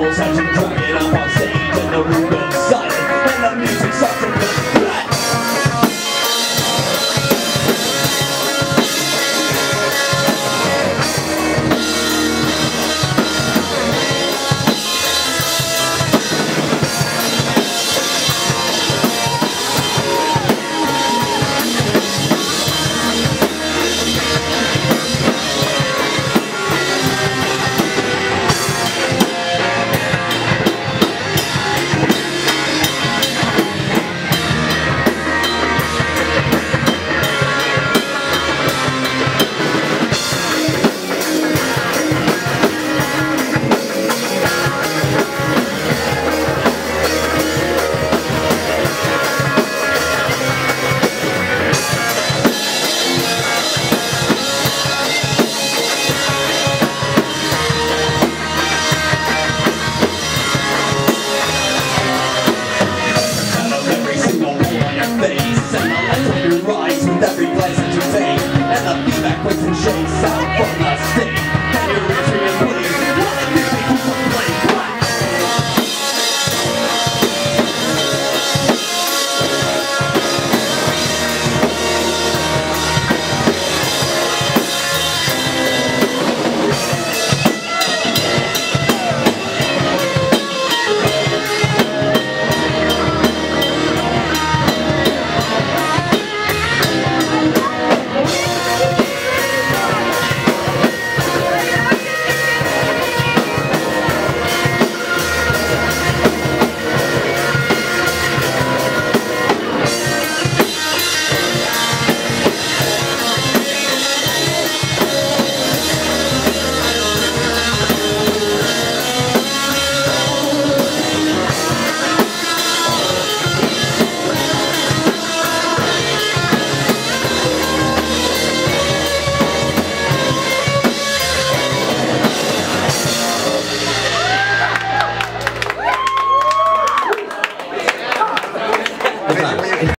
animals had to